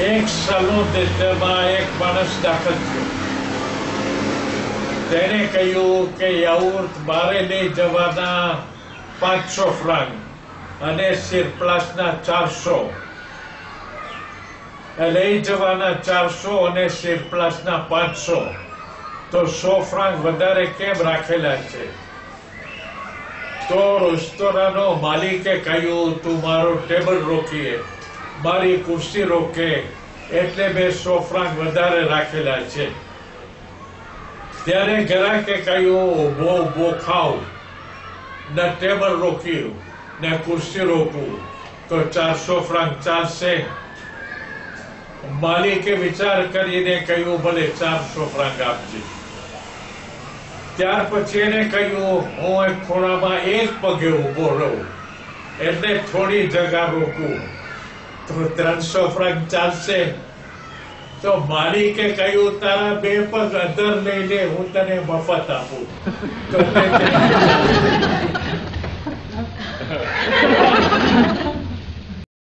એક સલૂન એક માણસ દાખલ થયો તેને કહ્યું કે યાઉર્ટ બારે લઈ જવાના પાંચસો ફ્રાંક અને સિરપ્લાસના ચારસો લઈ જવાના ચારસો અને સિરપ્લાસના પાંચસો તો સો ફ્રાંક વધારે કેમ રાખેલા છે તો રેસ્ટોરાંનો માલિકે કહ્યું તું મારો ટેબલ રોકીએ મારી ખુરશી રોકે એટલે મેં સો ફ્રાંક વધારે રાખેલા છે. ત્યારે ગ્રાહકે કહ્યું બહુ બહુ ખાવ ને ટેબલ રોક્યું ને ખુરશી રોકવું તો ચારસો ફ્રાંક ચાલશે. માલિકે વિચાર કરીને કહ્યું, ભલે ચારસો ફ્રાંક આપજે. ત્યાર પછી એને કહ્યું, હું એક ખૂણામાં એક પગે ઊભો રહું. એટલે થોડી જગા રોકું. તો ત્રણસો ફ્રંક ચાલશે. તો મારી કે કહ્યું, તારા બે પગ અધર લઈ લે હું તને મફત આપું.